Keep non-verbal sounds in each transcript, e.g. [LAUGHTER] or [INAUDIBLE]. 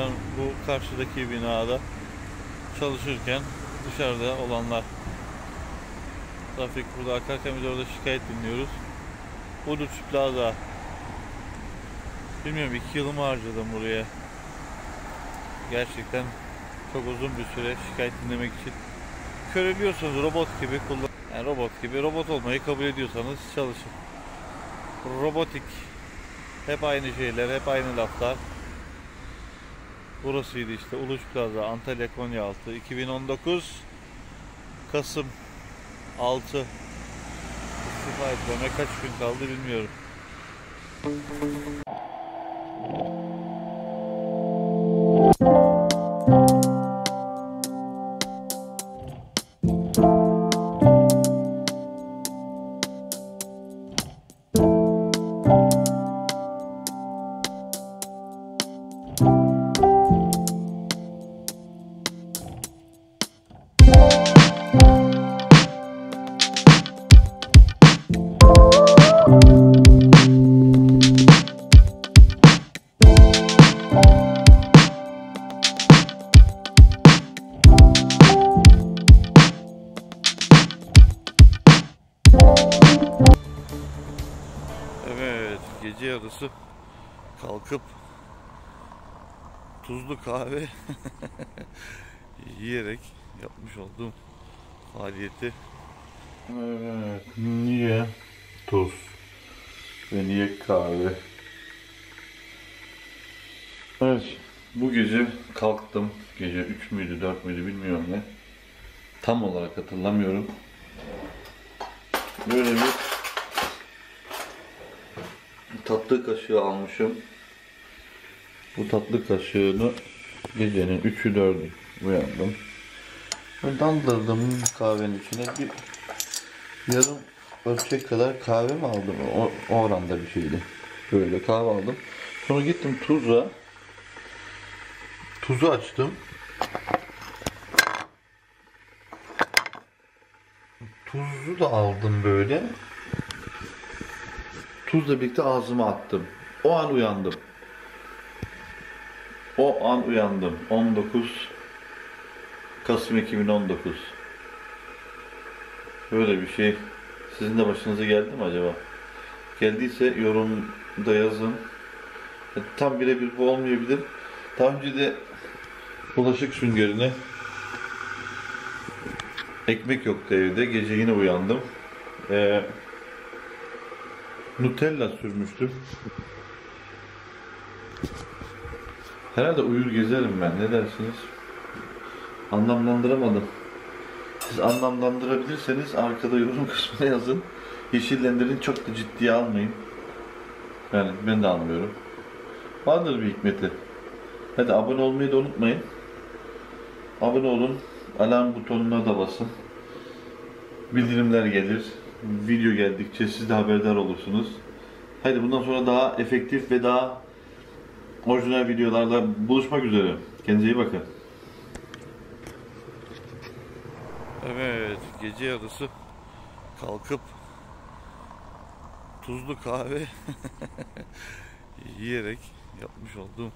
Ben bu karşıdaki binada çalışırken dışarıda olanlar trafik burada akarken biz orada şikayet dinliyoruz. Uluç Plaza bilmiyorum iki yılımı harcadım buraya. Gerçekten çok uzun bir süre şikayet dinlemek için. Köreliyorsunuz robot gibi kullan yani robot gibi robot olmayı kabul ediyorsanız çalışın. Robotik hep aynı şeyler, hep aynı laflar. Burasıydı işte Uluç Plaza, Antalya Konyaaltı 2019 Kasım 6 istifa etmeme kaç gün kaldı bilmiyorum. Gece yarısı kalkıp tuzlu kahve [LAUGHS] yiyerek yapmış olduğum faaliyeti. Evet, niye tuz ve niye kahve? Evet, bu gece kalktım. Gece 3 müydü 4 müydü bilmiyorum ne. Tam olarak hatırlamıyorum. Böyle bir tatlı kaşığı almışım. Bu tatlı kaşığını gecenin 3'ü 4'ü uyandım. Ve daldırdım kahvenin içine bir yarım ölçek kadar kahve mi aldım? O, o oranda bir şeydi. Böyle kahve aldım. Sonra gittim tuza. Tuzu açtım. Tuzu da aldım böyle. Tuzla birlikte ağzıma attım. O an uyandım. O an uyandım. 19 Kasım 2019. Böyle bir şey sizin de başınıza geldi mi acaba? Geldiyse yorumda yazın. E, Tam birebir bu olmayabilir. Daha önce de bulaşık süngerine ekmek yoktu evde. Gece yine uyandım. Ee, Nutella sürmüştüm. Herhalde uyur gezerim ben. Ne dersiniz? Anlamlandıramadım. Siz anlamlandırabilirseniz arkada yorum [LAUGHS] kısmına yazın. Yeşillendirin çok da ciddiye almayın. Yani ben de almıyorum. Vardır bir hikmeti. Hadi abone olmayı da unutmayın. Abone olun. Alarm butonuna da basın. Bildirimler gelir. Video geldikçe siz de haberdar olursunuz. Haydi bundan sonra daha efektif ve daha orijinal videolarla buluşmak üzere. Kendinize iyi bakın. Evet, gece yarısı kalkıp tuzlu kahve [LAUGHS] yiyerek yapmış olduğum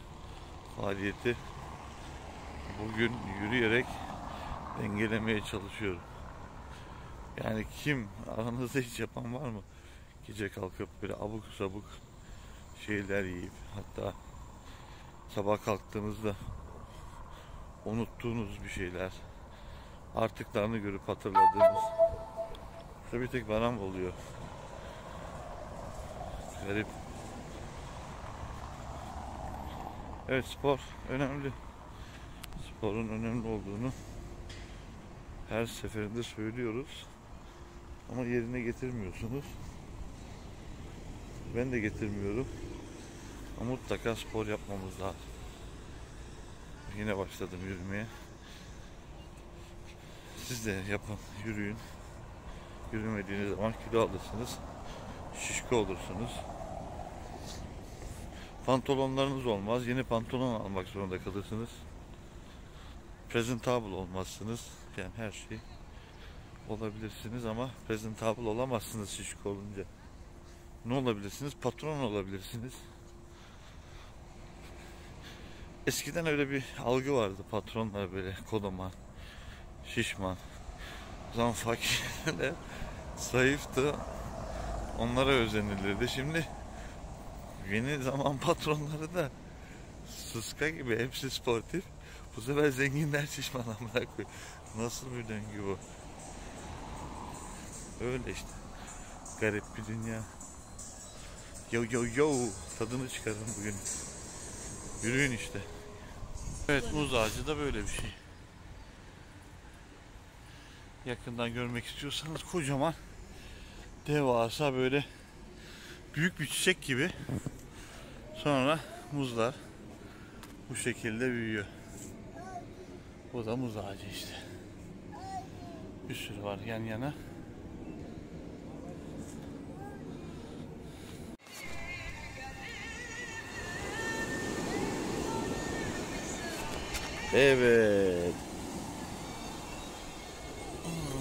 faaliyeti bugün yürüyerek dengelemeye çalışıyorum. Yani kim aranızda hiç yapan var mı? Gece kalkıp böyle abuk sabuk şeyler yiyip hatta sabah kalktığınızda unuttuğunuz bir şeyler artıklarını görüp hatırladığınız İşte bir tek bana mı oluyor? Garip. Evet spor önemli. Sporun önemli olduğunu her seferinde söylüyoruz. Ama yerine getirmiyorsunuz. Ben de getirmiyorum. Ama mutlaka spor yapmamız lazım. Yine başladım yürümeye. Siz de yapın, yürüyün. Yürümediğiniz zaman kilo alırsınız. Şişko olursunuz. Pantolonlarınız olmaz. Yeni pantolon almak zorunda kalırsınız. Presentable olmazsınız. Yani her şey olabilirsiniz ama presentable olamazsınız şişko olunca. Ne olabilirsiniz? Patron olabilirsiniz. Eskiden öyle bir algı vardı patronlar böyle kodaman, şişman, zanfakiler, [LAUGHS] zayıftı. Onlara özenilirdi. Şimdi yeni zaman [LAUGHS] patronları da sıska gibi hepsi sportif. Bu sefer zenginler şişman amına koyayım. Nasıl bir döngü bu? Öyle işte. Garip bir dünya. Yo yo yo tadını çıkarın bugün. Yürüyün işte. Evet muz ağacı da böyle bir şey. Yakından görmek istiyorsanız kocaman devasa böyle büyük bir çiçek gibi sonra muzlar bu şekilde büyüyor. Bu da muz ağacı işte. Bir sürü var yan yana. Evet.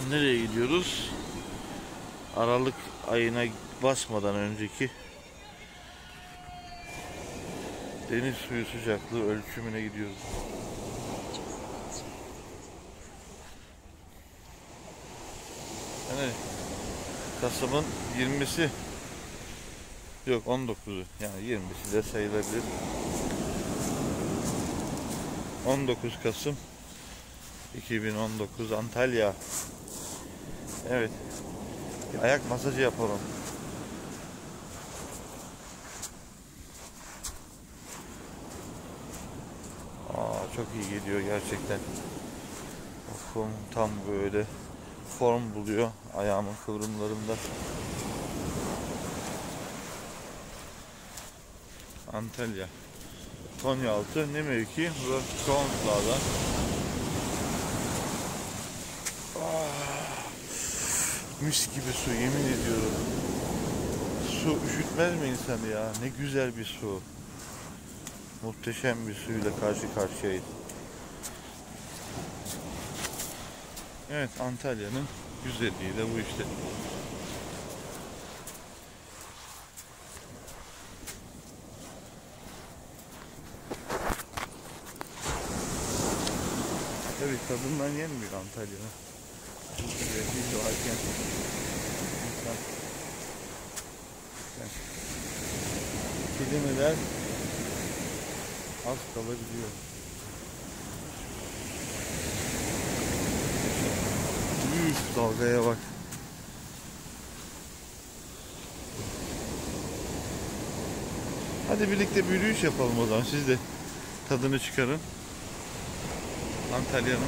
Nereye gidiyoruz? Aralık ayına basmadan önceki deniz suyu sıcaklığı ölçümüne gidiyoruz. Yani Kasım'ın 20'si yok 19'u yani 20'si de sayılabilir. 19 Kasım 2019 Antalya. Evet. Ayak masajı yapalım. Aa, çok iyi geliyor gerçekten. Ufum tam böyle form buluyor ayağımın kıvrımlarında. Antalya. Konyaaltı ne mevki? Burası Konsla'da. Ah, mis gibi su yemin ediyorum. Su üşütmez mi insanı ya? Ne güzel bir su. Muhteşem bir suyla karşı karşıyayız. Evet Antalya'nın güzelliği de bu işte. Tadından yenmiyor Antalya'nın. Güzelliği varken insan yani, kelimeler az kalabiliyor. Üf dalgaya bak. Hadi birlikte bir yürüyüş yapalım o zaman. Siz de tadını çıkarın. Antalya'nın.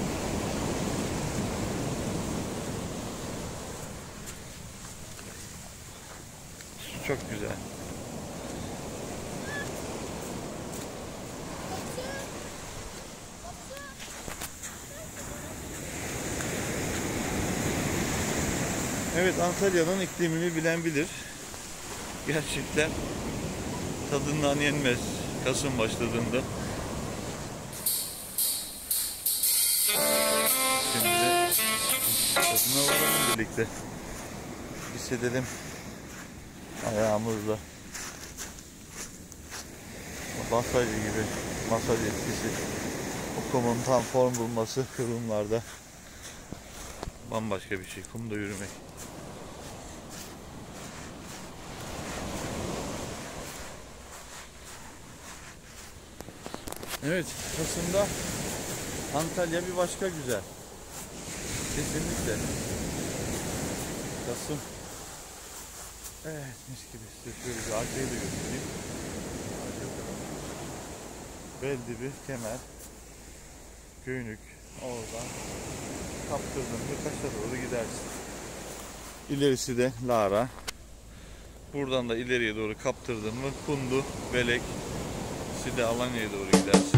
Su Çok güzel. Evet Antalya'nın iklimini bilen bilir. Gerçekten tadından yenmez Kasım başladığında. Tadına varalım birlikte. Hissedelim ayağımızla. Masaj gibi masaj etkisi. O kumun tam form bulması kıvrımlarda bambaşka bir şey. Kumda yürümek. Evet, Kasım'da Antalya bir başka güzel. Kesinlikle. Kasım. Evet, mis gibi. Size şöyle bir arkayı da göstereyim. Bel dibi, kemer, göynük, oradan kaptırdın mı kaşa doğru gidersin. İlerisi de Lara. Buradan da ileriye doğru kaptırdın mı Kundu, Belek, Side Alanya'ya doğru gidersin.